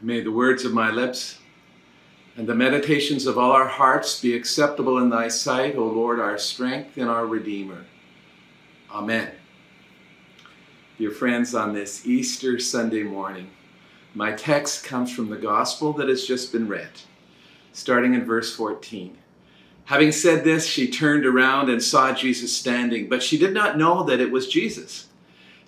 May the words of my lips and the meditations of all our hearts be acceptable in thy sight, O Lord, our strength and our Redeemer. Amen. Dear friends, on this Easter Sunday morning, my text comes from the gospel that has just been read, starting in verse 14. Having said this, she turned around and saw Jesus standing, but she did not know that it was Jesus.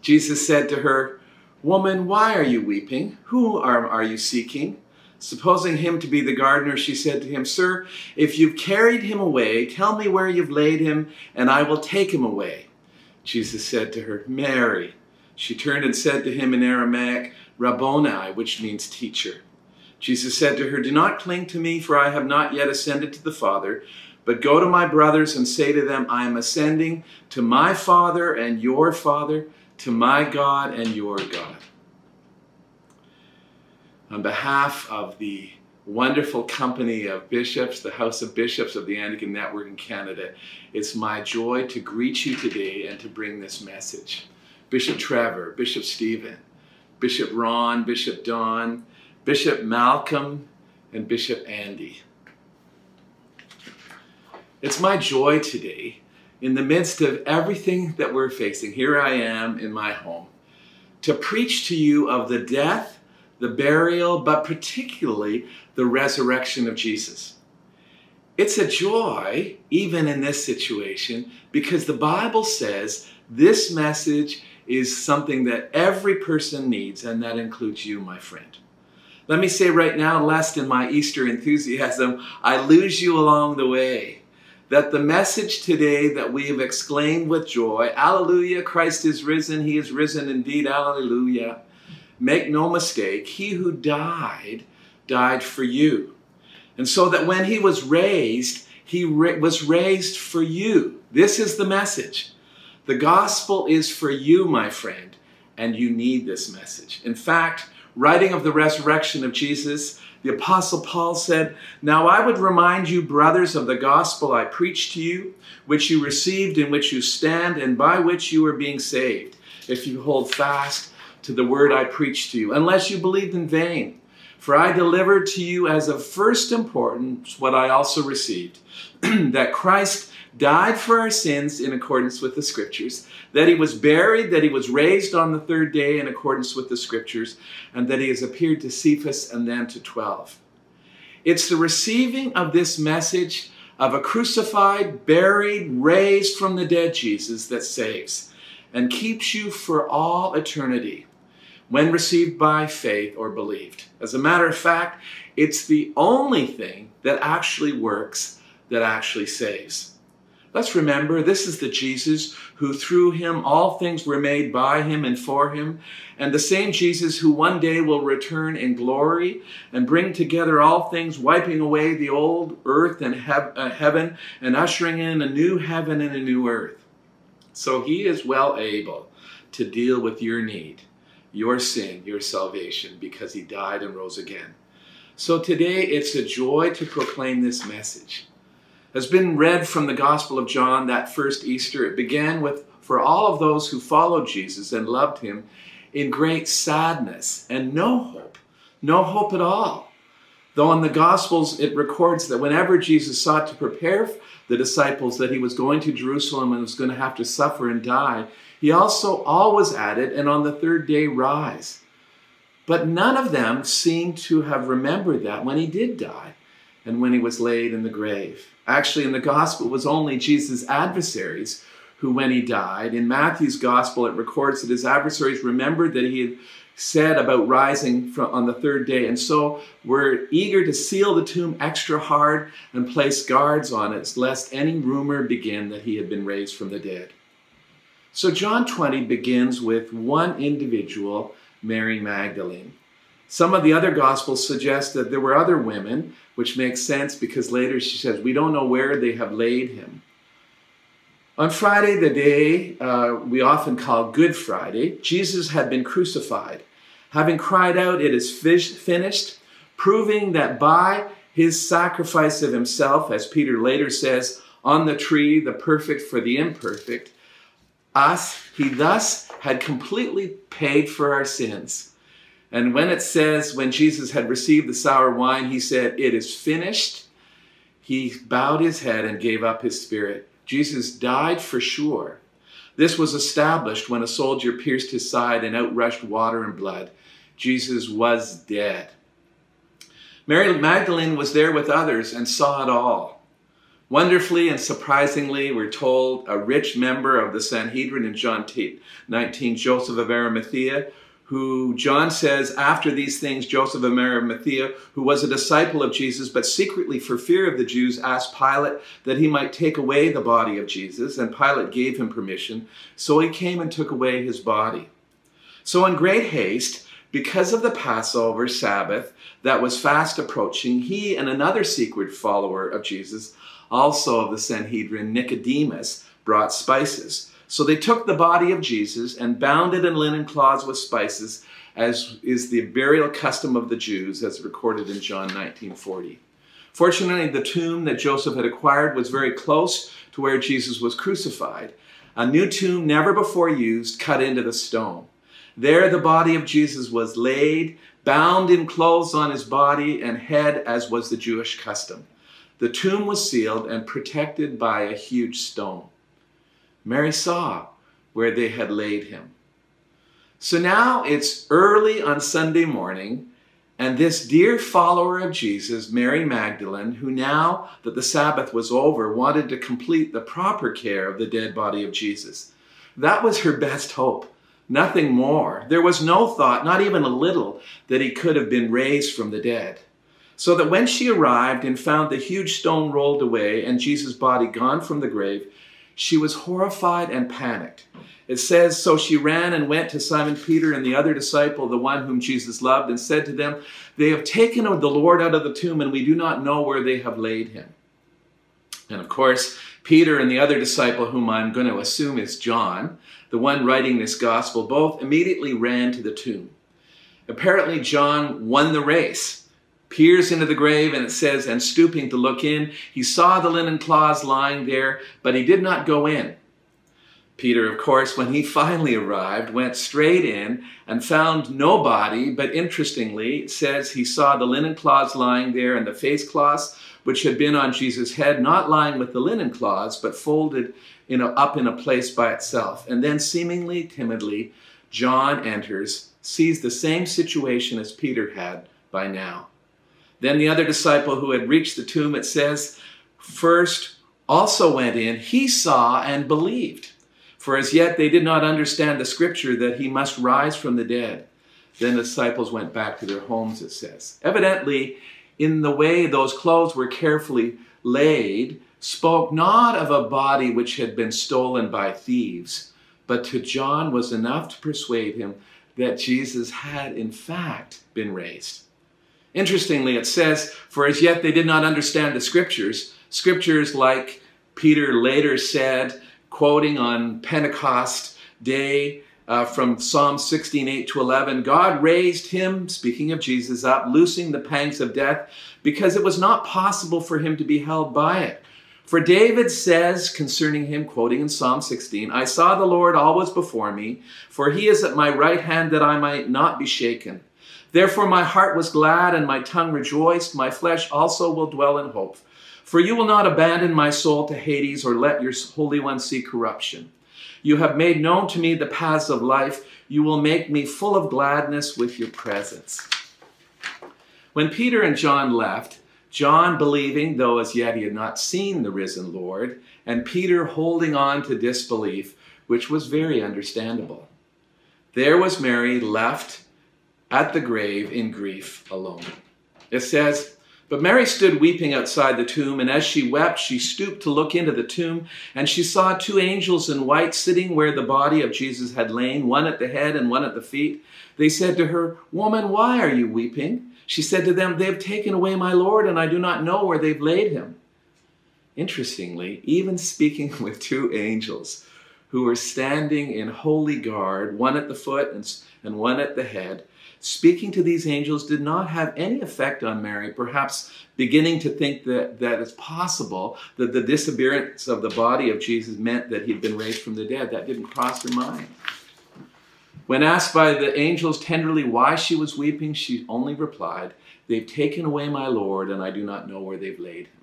Jesus said to her, Woman, why are you weeping? Who are, are you seeking? Supposing him to be the gardener, she said to him, Sir, if you've carried him away, tell me where you've laid him, and I will take him away. Jesus said to her, Mary. She turned and said to him in Aramaic, Rabboni, which means teacher. Jesus said to her, Do not cling to me, for I have not yet ascended to the Father, but go to my brothers and say to them, I am ascending to my Father and your Father, to my God and your God. On behalf of the wonderful company of bishops, the House of Bishops of the Anglican Network in Canada, it's my joy to greet you today and to bring this message. Bishop Trevor, Bishop Stephen, Bishop Ron, Bishop Don, Bishop Malcolm, and Bishop Andy. It's my joy today, in the midst of everything that we're facing, here I am in my home, to preach to you of the death, the burial, but particularly the resurrection of Jesus. It's a joy, even in this situation, because the Bible says this message is something that every person needs, and that includes you, my friend. Let me say right now, lest in my Easter enthusiasm, I lose you along the way that the message today that we have exclaimed with joy, Alleluia, Christ is risen, he is risen indeed, Alleluia. Make no mistake, he who died, died for you. And so that when he was raised, he was raised for you. This is the message. The gospel is for you, my friend, and you need this message. In fact, writing of the resurrection of Jesus, the Apostle Paul said, Now I would remind you, brothers, of the gospel I preached to you, which you received, in which you stand, and by which you are being saved, if you hold fast to the word I preached to you, unless you believed in vain. For I delivered to you as of first importance what I also received, that Christ died for our sins in accordance with the scriptures, that he was buried, that he was raised on the third day in accordance with the scriptures, and that he has appeared to Cephas and then to 12. It's the receiving of this message of a crucified, buried, raised from the dead Jesus that saves and keeps you for all eternity when received by faith or believed. As a matter of fact, it's the only thing that actually works that actually saves. Let's remember this is the Jesus who through him all things were made by him and for him, and the same Jesus who one day will return in glory and bring together all things, wiping away the old earth and uh, heaven and ushering in a new heaven and a new earth. So he is well able to deal with your need, your sin, your salvation, because he died and rose again. So today it's a joy to proclaim this message has been read from the Gospel of John that first Easter. It began with, for all of those who followed Jesus and loved him, in great sadness and no hope, no hope at all. Though in the Gospels it records that whenever Jesus sought to prepare the disciples that he was going to Jerusalem and was going to have to suffer and die, he also always added, and on the third day rise. But none of them seemed to have remembered that when he did die and when he was laid in the grave. Actually, in the gospel, it was only Jesus' adversaries who, when he died, in Matthew's gospel, it records that his adversaries remembered that he had said about rising from, on the third day. And so we're eager to seal the tomb extra hard and place guards on it, lest any rumor begin that he had been raised from the dead. So John 20 begins with one individual, Mary Magdalene. Some of the other gospels suggest that there were other women, which makes sense because later she says, We don't know where they have laid him. On Friday, the day uh, we often call Good Friday, Jesus had been crucified, having cried out, It is finished, proving that by his sacrifice of himself, as Peter later says, on the tree, the perfect for the imperfect, us, he thus had completely paid for our sins And when it says, when Jesus had received the sour wine, he said, It is finished, he bowed his head and gave up his spirit. Jesus died for sure. This was established when a soldier pierced his side and out rushed water and blood. Jesus was dead. Mary Magdalene was there with others and saw it all. Wonderfully and surprisingly, we're told a rich member of the Sanhedrin in John 19, Joseph of Arimathea, who John says, after these things, Joseph of Arimathea, who was a disciple of Jesus, but secretly for fear of the Jews, asked Pilate that he might take away the body of Jesus, and Pilate gave him permission. So he came and took away his body. So in great haste, because of the Passover Sabbath that was fast approaching, he and another secret follower of Jesus, also of the Sanhedrin, Nicodemus, brought spices. So they took the body of Jesus and bound it in linen cloths with spices, as is the burial custom of the Jews, as recorded in John 19:40. Fortunately, the tomb that Joseph had acquired was very close to where Jesus was crucified. A new tomb, never before used, cut into the stone. There the body of Jesus was laid, bound in clothes on his body and head, as was the Jewish custom. The tomb was sealed and protected by a huge stone. Mary saw where they had laid him. So now it's early on Sunday morning, and this dear follower of Jesus, Mary Magdalene, who now that the Sabbath was over, wanted to complete the proper care of the dead body of Jesus. That was her best hope nothing more. There was no thought, not even a little, that he could have been raised from the dead. So that when she arrived and found the huge stone rolled away and Jesus' body gone from the grave, she was horrified and panicked. It says, So she ran and went to Simon Peter and the other disciple, the one whom Jesus loved, and said to them, They have taken the Lord out of the tomb, and we do not know where they have laid him. And of course, Peter and the other disciple, whom I'm going to assume is John, the one writing this gospel, both immediately ran to the tomb. Apparently, John won the race, peers into the grave, and it says, and stooping to look in, he saw the linen cloths lying there, but he did not go in. Peter, of course, when he finally arrived, went straight in and found no body, but interestingly, it says he saw the linen cloths lying there and the face cloths which had been on Jesus' head, not lying with the linen cloths, but folded in a, up in a place by itself. And then, seemingly timidly, John enters, sees the same situation as Peter had by now. Then the other disciple who had reached the tomb, it says, first also went in. He saw and believed. For as yet they did not understand the scripture that he must rise from the dead. Then the disciples went back to their homes, it says. Evidently, in the way those clothes were carefully laid, spoke not of a body which had been stolen by thieves, but to John was enough to persuade him that Jesus had in fact been raised. Interestingly, it says, For as yet they did not understand the scriptures, scriptures like Peter later said, quoting on Pentecost Day uh, from Psalm 16, 8 to 11, God raised him, speaking of Jesus, up, loosing the pangs of death, because it was not possible for him to be held by it. For David says concerning him, quoting in Psalm 16, I saw the Lord always before me, for he is at my right hand that I might not be shaken. Therefore my heart was glad and my tongue rejoiced, my flesh also will dwell in hope. For you will not abandon my soul to Hades or let your Holy One see corruption. You have made known to me the paths of life. You will make me full of gladness with your presence. When Peter and John left, John believing, though as yet he had not seen the risen Lord, and Peter holding on to disbelief, which was very understandable. There was Mary left at the grave in grief alone. It says, but Mary stood weeping outside the tomb, and as she wept, she stooped to look into the tomb, and she saw two angels in white sitting where the body of Jesus had lain, one at the head and one at the feet. They said to her, Woman, why are you weeping? She said to them, They have taken away my Lord, and I do not know where they've laid him. Interestingly, even speaking with two angels who were standing in holy guard, one at the foot and one at the head, speaking to these angels did not have any effect on Mary, perhaps beginning to think that, that it's possible that the disappearance of the body of Jesus meant that he'd been raised from the dead. That didn't cross her mind. When asked by the angels tenderly why she was weeping, she only replied, They've taken away my Lord, and I do not know where they've laid him.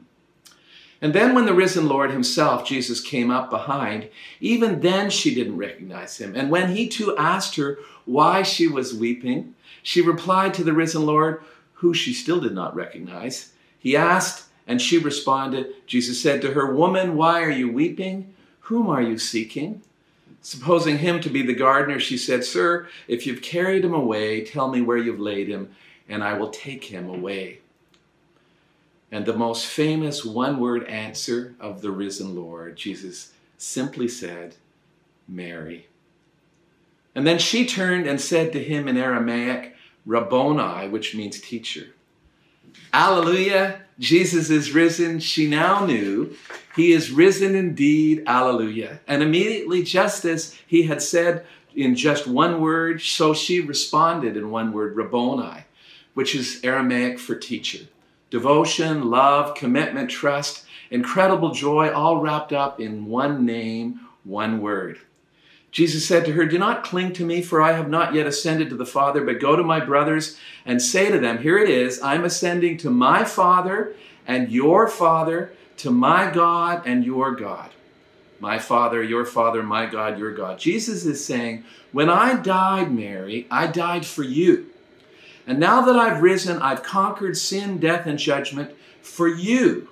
And then, when the risen Lord himself, Jesus, came up behind, even then she didn't recognize him. And when he too asked her why she was weeping, she replied to the risen Lord, who she still did not recognize. He asked, and she responded. Jesus said to her, Woman, why are you weeping? Whom are you seeking? Supposing him to be the gardener, she said, Sir, if you've carried him away, tell me where you've laid him, and I will take him away. And the most famous one word answer of the risen Lord, Jesus simply said, Mary. And then she turned and said to him in Aramaic, Rabboni, which means teacher. Alleluia, Jesus is risen. She now knew he is risen indeed. Alleluia. And immediately, just as he had said in just one word, so she responded in one word, Rabboni, which is Aramaic for teacher. Devotion, love, commitment, trust, incredible joy, all wrapped up in one name, one word. Jesus said to her, Do not cling to me, for I have not yet ascended to the Father, but go to my brothers and say to them, Here it is, I'm ascending to my Father and your Father, to my God and your God. My Father, your Father, my God, your God. Jesus is saying, When I died, Mary, I died for you. And now that I've risen, I've conquered sin, death, and judgment for you.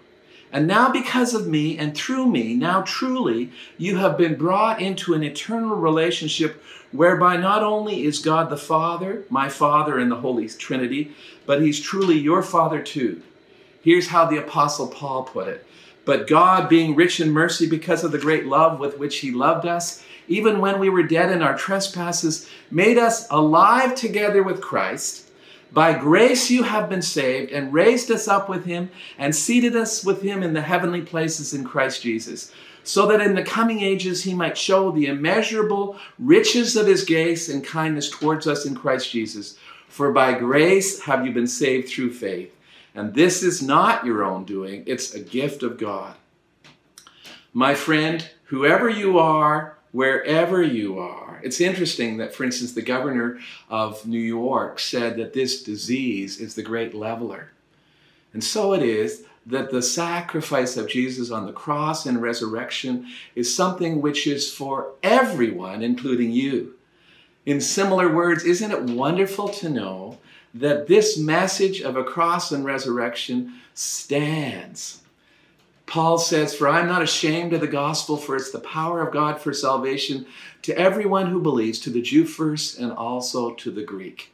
And now, because of me and through me, now truly, you have been brought into an eternal relationship whereby not only is God the Father, my Father in the Holy Trinity, but He's truly your Father too. Here's how the Apostle Paul put it But God, being rich in mercy because of the great love with which He loved us, even when we were dead in our trespasses, made us alive together with Christ. By grace you have been saved, and raised us up with him, and seated us with him in the heavenly places in Christ Jesus, so that in the coming ages he might show the immeasurable riches of his grace and kindness towards us in Christ Jesus. For by grace have you been saved through faith. And this is not your own doing, it's a gift of God. My friend, whoever you are, wherever you are. It's interesting that, for instance, the governor of New York said that this disease is the great leveler. And so it is that the sacrifice of Jesus on the cross and resurrection is something which is for everyone, including you. In similar words, isn't it wonderful to know that this message of a cross and resurrection stands? Paul says, For I'm not ashamed of the gospel, for it's the power of God for salvation to everyone who believes, to the Jew first and also to the Greek.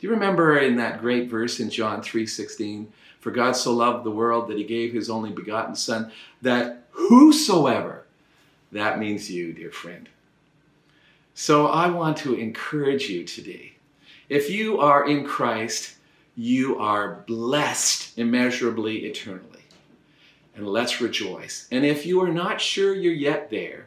Do you remember in that great verse in John 3:16, for God so loved the world that he gave his only begotten son that whosoever that means you, dear friend. So I want to encourage you today. If you are in Christ, you are blessed immeasurably eternally and let's rejoice. And if you are not sure you're yet there,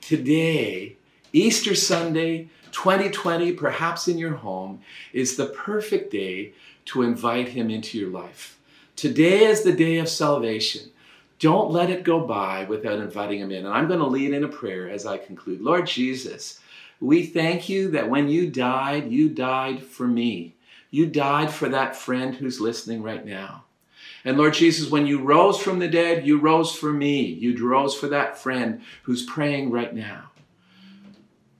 today, Easter Sunday 2020, perhaps in your home, is the perfect day to invite Him into your life. Today is the day of salvation. Don't let it go by without inviting Him in. And I'm going to lead in a prayer as I conclude. Lord Jesus, we thank you that when you died, you died for me. You died for that friend who's listening right now. And Lord Jesus, when you rose from the dead, you rose for me. You rose for that friend who's praying right now.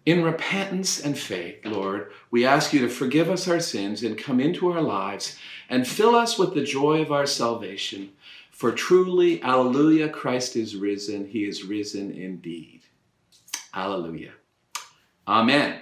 In repentance and faith, Lord, we ask you to forgive us our sins and come into our lives and fill us with the joy of our salvation. For truly, alleluia, Christ is risen. He is risen indeed. Alleluia. Amen.